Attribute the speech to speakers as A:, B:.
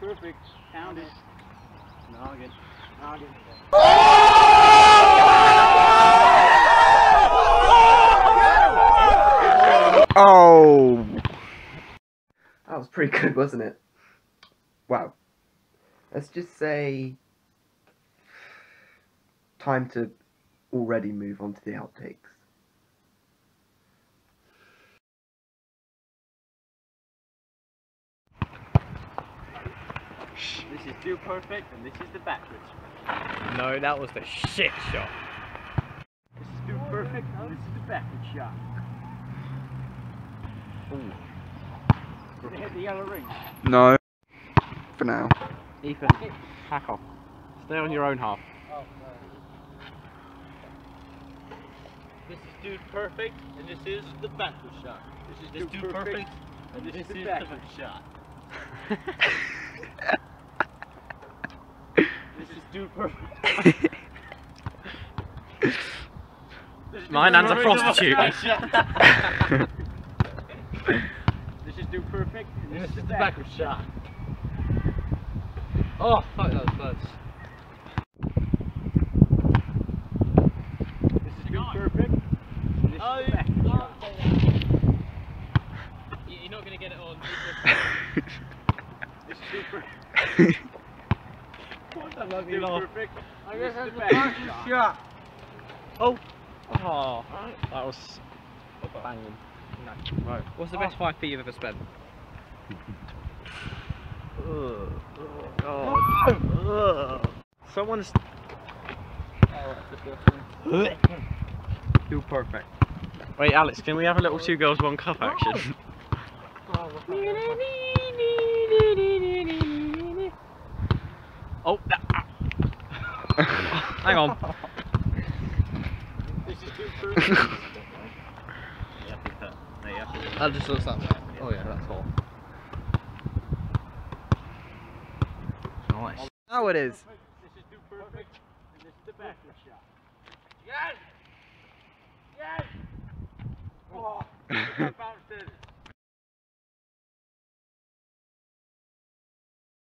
A: Perfect. Count it. Noggin. Noggin.
B: Oh! That was pretty good, wasn't it? Wow. Let's just say. Time to already move on to the outtakes.
A: This is Dude Perfect, and this is the backwards.
C: No, that was the shit shot.
A: This is Dude Perfect, and this is the backwards shot. Did it hit the yellow ring?
B: No. For now.
C: Ethan, hack off. Stay on your own half.
A: This is Dude Perfect, and this is the backward shot. This is too, perfect, and this, is the backward shot. this is perfect. This is too
C: My nan's a prostitute.
A: this is the shot. This is Dude Perfect, and this, is the backward shot.
C: Oh, fuck, that was close.
A: This is Dude Perfect, and this
C: Oh,
A: is the backward shot.
C: You're not gonna get it on.
A: This is Dude Perfect.
C: That made me
A: Too perfect. and This is the backward shot.
C: Oh. oh, that was banging. No. Right. What's the best oh. five feet you've ever spent? Oh, god! Someone's too perfect. Wait, Alex, can we have a little two girls, one cup oh. action? oh, that, hang on.
A: This is.
C: That just looks that way. Oh yeah, that's all. Nice.
B: Now it is.
A: This is Dude Perfect, and this is the backward shot. Yes! Yes! Oh, about